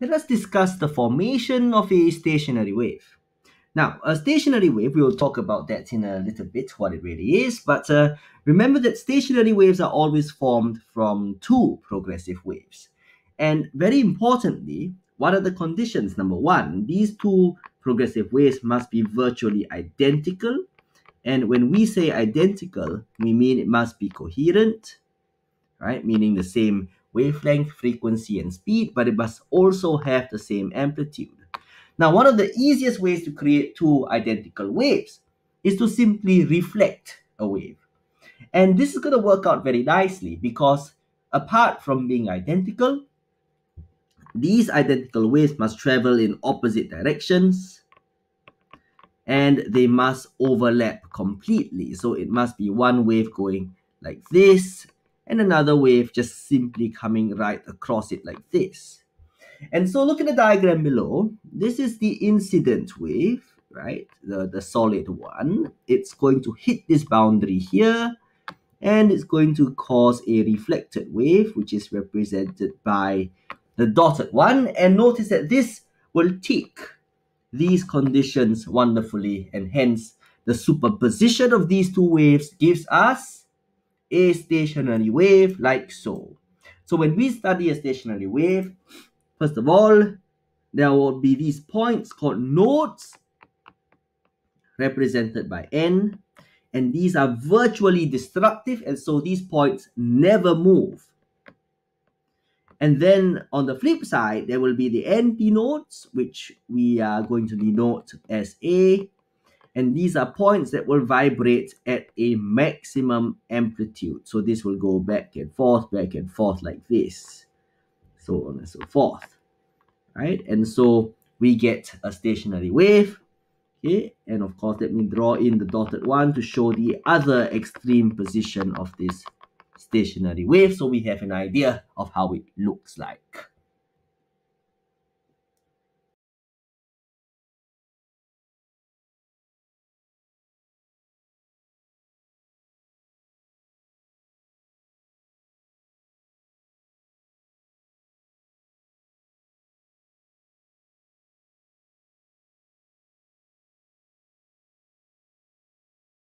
let us discuss the formation of a stationary wave. Now, a stationary wave, we will talk about that in a little bit, what it really is. But uh, remember that stationary waves are always formed from two progressive waves. And very importantly, what are the conditions? Number one, these two progressive waves must be virtually identical. And when we say identical, we mean it must be coherent, right? Meaning the same wavelength, frequency, and speed, but it must also have the same amplitude. Now, one of the easiest ways to create two identical waves is to simply reflect a wave. And this is going to work out very nicely because apart from being identical, these identical waves must travel in opposite directions and they must overlap completely. So it must be one wave going like this and another wave just simply coming right across it like this. And so look at the diagram below. This is the incident wave, right? The, the solid one. It's going to hit this boundary here and it's going to cause a reflected wave, which is represented by the dotted one. And notice that this will tick these conditions wonderfully and hence the superposition of these two waves gives us a stationary wave like so. So when we study a stationary wave, First of all, there will be these points called nodes represented by n and these are virtually destructive and so these points never move. And then on the flip side, there will be the antinodes, which we are going to denote as A. And these are points that will vibrate at a maximum amplitude. So this will go back and forth, back and forth like this. So on and so forth. Right? And so we get a stationary wave. Okay? And of course let me draw in the dotted one to show the other extreme position of this stationary wave so we have an idea of how it looks like